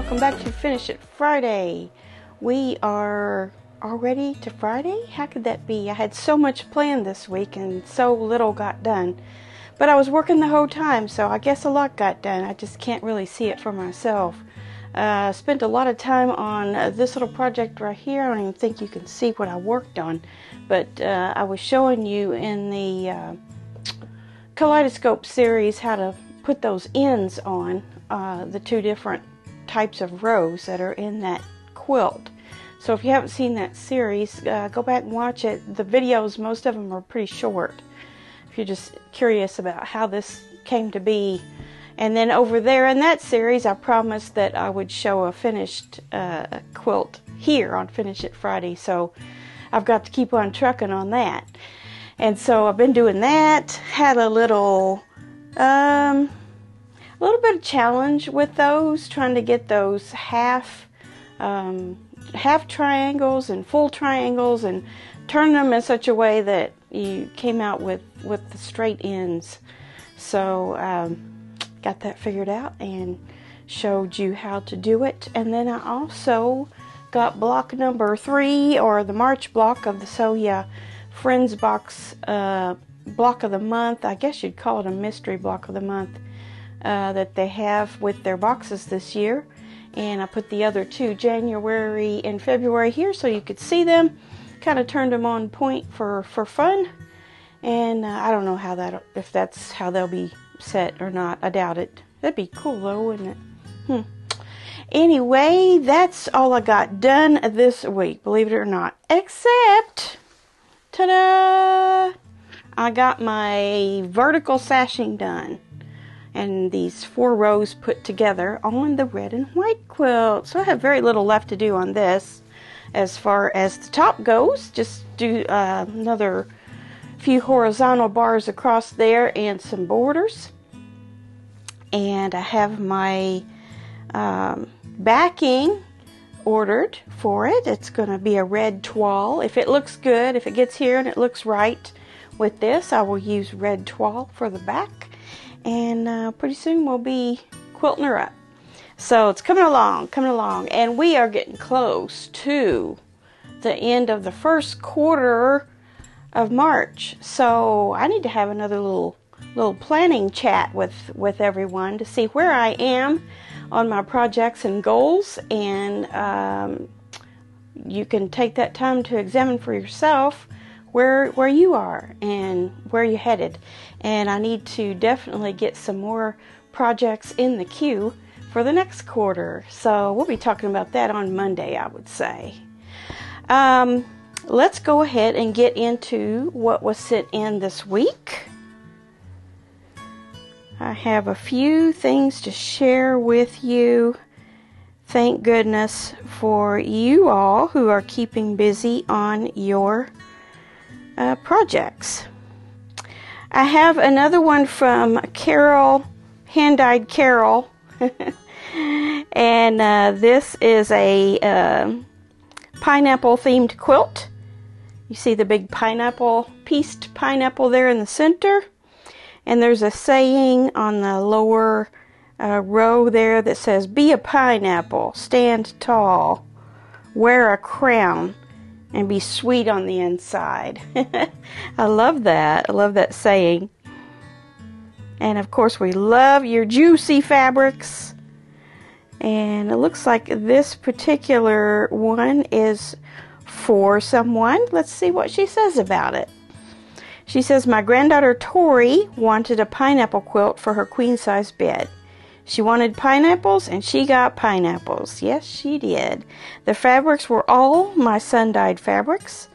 welcome back to Finish It Friday. We are already to Friday? How could that be? I had so much planned this week and so little got done. But I was working the whole time, so I guess a lot got done. I just can't really see it for myself. Uh, spent a lot of time on uh, this little project right here. I don't even think you can see what I worked on, but uh, I was showing you in the uh, kaleidoscope series how to put those ends on uh, the two different types of rows that are in that quilt. So if you haven't seen that series, uh, go back and watch it. The videos, most of them are pretty short. If you're just curious about how this came to be. And then over there in that series, I promised that I would show a finished uh, quilt here on Finish It Friday. So I've got to keep on trucking on that. And so I've been doing that. Had a little um, a little bit of challenge with those, trying to get those half um, half triangles and full triangles and turn them in such a way that you came out with with the straight ends. So um, got that figured out and showed you how to do it. And then I also got block number three or the March block of the Sew Yeah Friends box uh, block of the month. I guess you'd call it a mystery block of the month uh, that they have with their boxes this year. And I put the other two, January and February, here so you could see them. Kind of turned them on point for, for fun. And uh, I don't know how that, if that's how they'll be set or not. I doubt it. That'd be cool though, wouldn't it? Hmm. Anyway, that's all I got done this week, believe it or not. Except, ta da! I got my vertical sashing done and these four rows put together on the red and white quilt. So I have very little left to do on this. As far as the top goes, just do uh, another few horizontal bars across there and some borders. And I have my um, backing ordered for it. It's going to be a red toile. If it looks good, if it gets here and it looks right with this, I will use red toile for the back and uh, pretty soon we'll be quilting her up. So it's coming along, coming along, and we are getting close to the end of the first quarter of March. So I need to have another little little planning chat with with everyone to see where I am on my projects and goals, and um, you can take that time to examine for yourself where where you are and where you're headed. And I need to definitely get some more projects in the queue for the next quarter. So we'll be talking about that on Monday, I would say. Um, let's go ahead and get into what was sent in this week. I have a few things to share with you. Thank goodness for you all who are keeping busy on your uh, projects. I have another one from Carol, hand dyed Carol, and uh, this is a uh, pineapple themed quilt. You see the big pineapple, pieced pineapple there in the center, and there's a saying on the lower uh, row there that says, Be a pineapple, stand tall, wear a crown and be sweet on the inside. I love that. I love that saying. And of course, we love your juicy fabrics. And it looks like this particular one is for someone. Let's see what she says about it. She says, My granddaughter Tori wanted a pineapple quilt for her queen size bed. She wanted pineapples and she got pineapples. Yes, she did. The fabrics were all my sun dyed fabrics.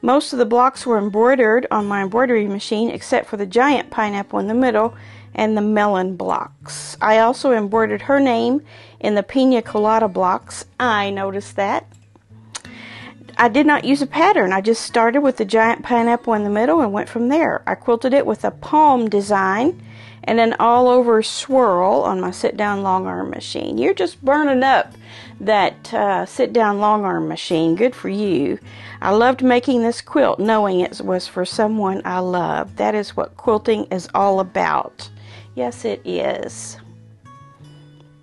Most of the blocks were embroidered on my embroidery machine except for the giant pineapple in the middle and the melon blocks. I also embroidered her name in the pina colada blocks. I noticed that. I did not use a pattern. I just started with the giant pineapple in the middle and went from there. I quilted it with a palm design and an all over swirl on my sit down long arm machine. You're just burning up that uh, sit down long arm machine. Good for you. I loved making this quilt knowing it was for someone I love. That is what quilting is all about. Yes, it is.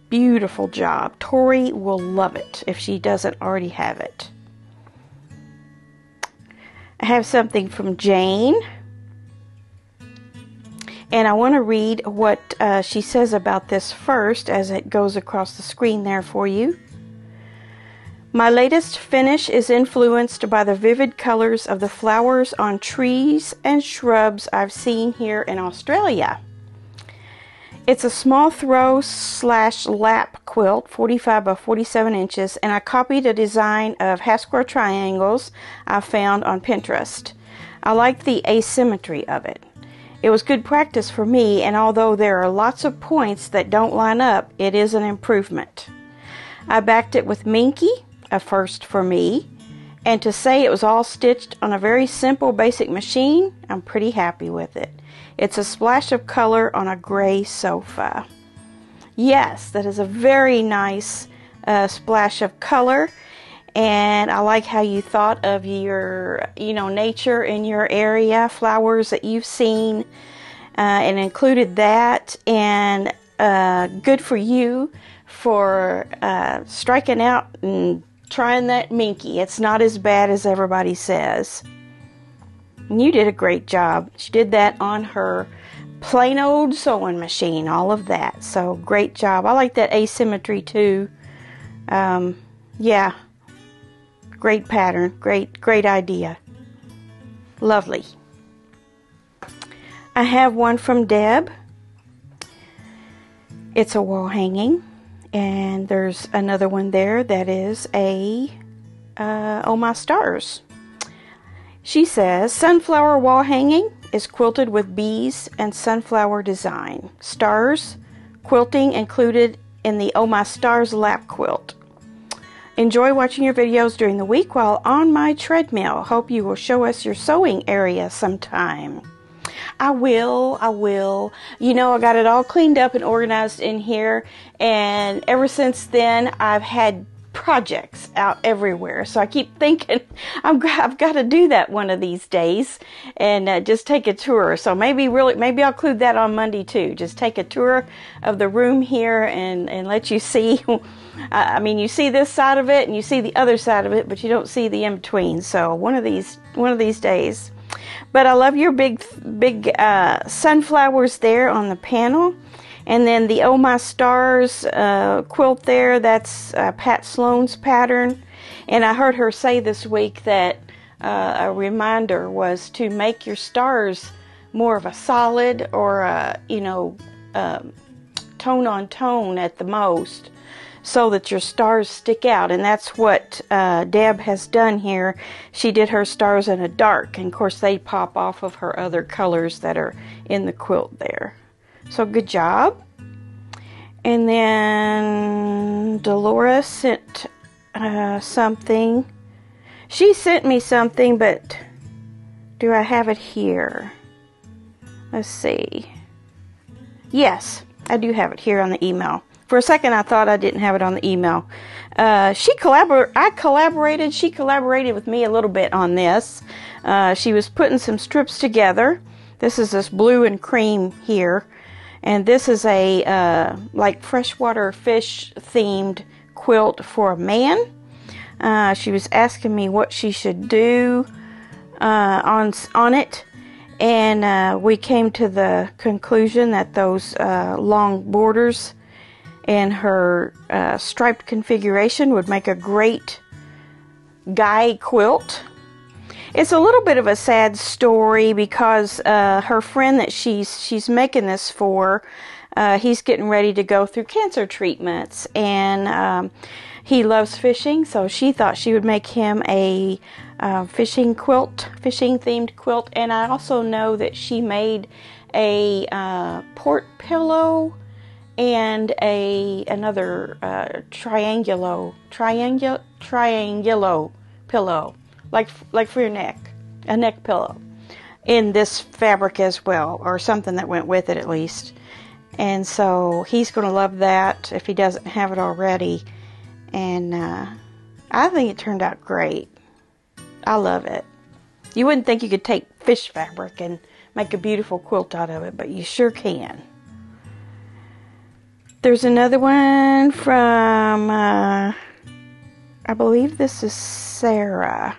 Beautiful job. Tori will love it if she doesn't already have it. I have something from Jane. And I want to read what uh, she says about this first as it goes across the screen there for you. My latest finish is influenced by the vivid colors of the flowers on trees and shrubs I've seen here in Australia. It's a small throw slash lap quilt, 45 by 47 inches, and I copied a design of half square triangles I found on Pinterest. I like the asymmetry of it. It was good practice for me, and although there are lots of points that don't line up, it is an improvement. I backed it with Minky, a first for me. And to say it was all stitched on a very simple basic machine, I'm pretty happy with it. It's a splash of color on a gray sofa. Yes, that is a very nice uh, splash of color. And I like how you thought of your, you know, nature in your area, flowers that you've seen, uh, and included that. And uh, good for you for uh, striking out and trying that Minky. It's not as bad as everybody says. And you did a great job. She did that on her plain old sewing machine, all of that. So great job. I like that asymmetry too. Um, yeah, great pattern. Great, great idea. Lovely. I have one from Deb. It's a wall hanging. And there's another one there that is a uh, Oh My Stars. She says sunflower wall hanging is quilted with bees and sunflower design. Stars quilting included in the Oh My Stars lap quilt. Enjoy watching your videos during the week while on my treadmill. Hope you will show us your sewing area sometime. I will, I will. You know, I got it all cleaned up and organized in here, and ever since then, I've had projects out everywhere. So I keep thinking I'm, I've got to do that one of these days and uh, just take a tour. So maybe really, maybe I'll include that on Monday too. Just take a tour of the room here and, and let you see. I mean, you see this side of it and you see the other side of it, but you don't see the in between. So one of these, one of these days. But I love your big, big uh, sunflowers there on the panel. And then the Oh My Stars uh, quilt there, that's uh, Pat Sloan's pattern. And I heard her say this week that uh, a reminder was to make your stars more of a solid or a, you know, um, tone on tone at the most so that your stars stick out. And that's what uh, Deb has done here. She did her stars in a dark, and of course, they pop off of her other colors that are in the quilt there. So, good job. And then Dolores sent uh, something. She sent me something, but do I have it here? Let's see. Yes, I do have it here on the email. For a second, I thought I didn't have it on the email. Uh, she collabor- I collaborated. She collaborated with me a little bit on this. Uh, she was putting some strips together. This is this blue and cream here, and this is a uh, like freshwater fish themed quilt for a man. Uh, she was asking me what she should do uh, on on it, and uh, we came to the conclusion that those long borders and her uh, striped configuration would make a great guy quilt. It's a little bit of a sad story because uh, her friend that she's she's making this for, uh, he's getting ready to go through cancer treatments, and um, he loves fishing, so she thought she would make him a uh, fishing quilt, fishing themed quilt. And I also know that she made a uh, port pillow and a another uh, triangulo triangulo triangulo pillow like like for your neck a neck pillow in this fabric as well or something that went with it at least. And so he's going to love that if he doesn't have it already. And uh, i think it turned out great. I love it. You wouldn't think you could take fish fabric and make a beautiful quilt out of it but you sure can. There's another one from, uh, I believe this is Sarah.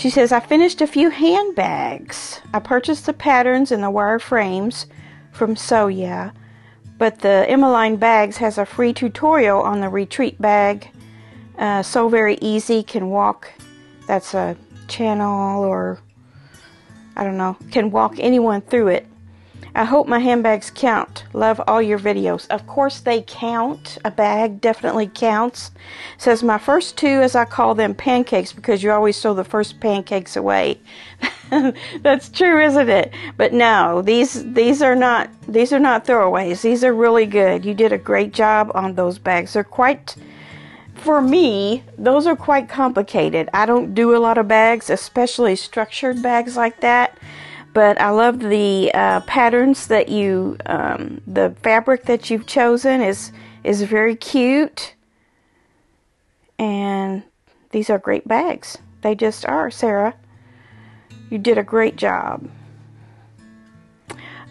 She says, I finished a few handbags. I purchased the patterns and the wire frames from Soya, but the Emmaline Bags has a free tutorial on the retreat bag. Uh, so very easy, can walk. That's a channel or I don't know, can walk anyone through it. I hope my handbags count. Love all your videos. Of course, they count. A bag definitely counts. says my first two, as I call them, pancakes because you always throw the first pancakes away. That's true, isn't it? But no, these these are not these are not throwaways. These are really good. You did a great job on those bags. They're quite for me, those are quite complicated. I don't do a lot of bags, especially structured bags like that. But I love the uh, patterns that you, um, the fabric that you've chosen is is very cute, and these are great bags. They just are, Sarah. You did a great job.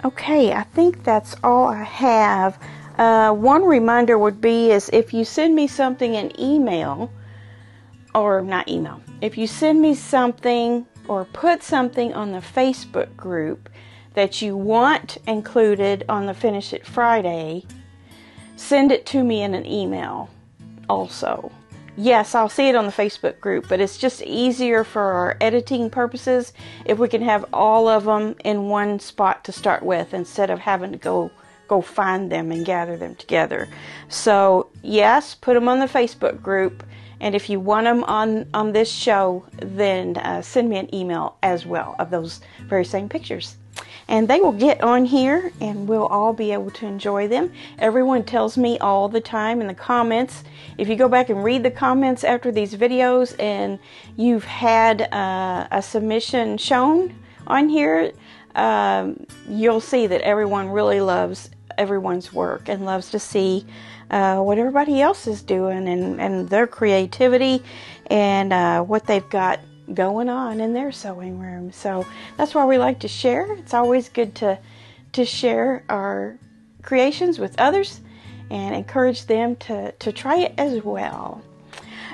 Okay, I think that's all I have. Uh, one reminder would be is if you send me something in email, or not email, if you send me something or put something on the Facebook group that you want included on the Finish It Friday, send it to me in an email also. Yes, I'll see it on the Facebook group, but it's just easier for our editing purposes if we can have all of them in one spot to start with instead of having to go go find them and gather them together. So, yes, put them on the Facebook group. And if you want them on, on this show, then uh, send me an email as well of those very same pictures. And they will get on here and we'll all be able to enjoy them. Everyone tells me all the time in the comments. If you go back and read the comments after these videos and you've had uh, a submission shown on here, um, you'll see that everyone really loves everyone's work and loves to see uh, what everybody else is doing and, and their creativity and uh, what they've got going on in their sewing room. So that's why we like to share. It's always good to to share our creations with others and encourage them to, to try it as well.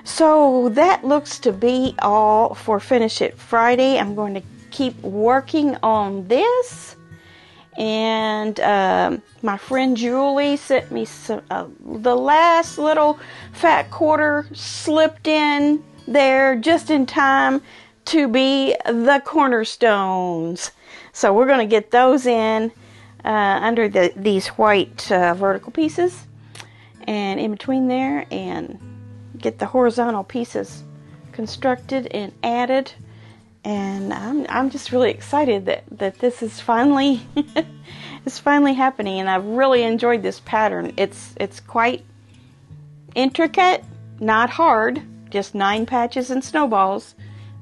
So that looks to be all for Finish It Friday. I'm going to keep working on this and um, my friend Julie sent me some, uh, the last little fat quarter slipped in there just in time to be the cornerstones. So we're going to get those in uh, under the, these white uh, vertical pieces and in between there and get the horizontal pieces constructed and added and I'm I'm just really excited that that this is finally it's finally happening and I've really enjoyed this pattern. It's it's quite intricate, not hard, just nine patches and snowballs,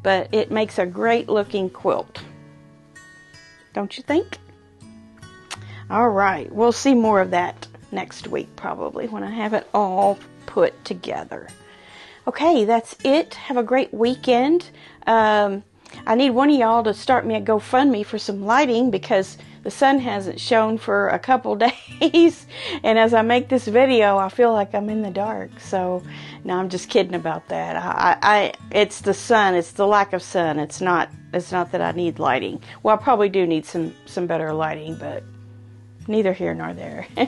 but it makes a great looking quilt. Don't you think? All right, we'll see more of that next week probably when I have it all put together. Okay, that's it. Have a great weekend. Um, I need one of y'all to start me a GoFundMe for some lighting because the sun hasn't shone for a couple days. and as I make this video, I feel like I'm in the dark. So, no, I'm just kidding about that. I, I, it's the sun. It's the lack of sun. It's not. It's not that I need lighting. Well, I probably do need some some better lighting, but neither here nor there.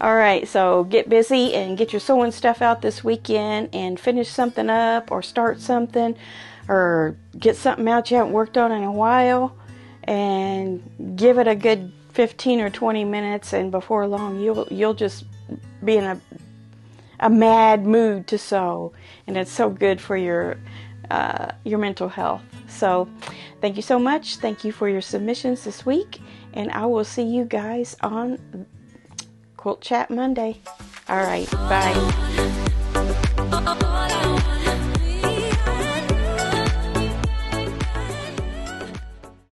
All right, so get busy and get your sewing stuff out this weekend and finish something up or start something or get something out you haven't worked on in a while and give it a good 15 or 20 minutes and before long you'll you'll just be in a a mad mood to sew. And it's so good for your uh, your mental health. So thank you so much. Thank you for your submissions this week. And I will see you guys on Quilt Chat Monday. All right. Bye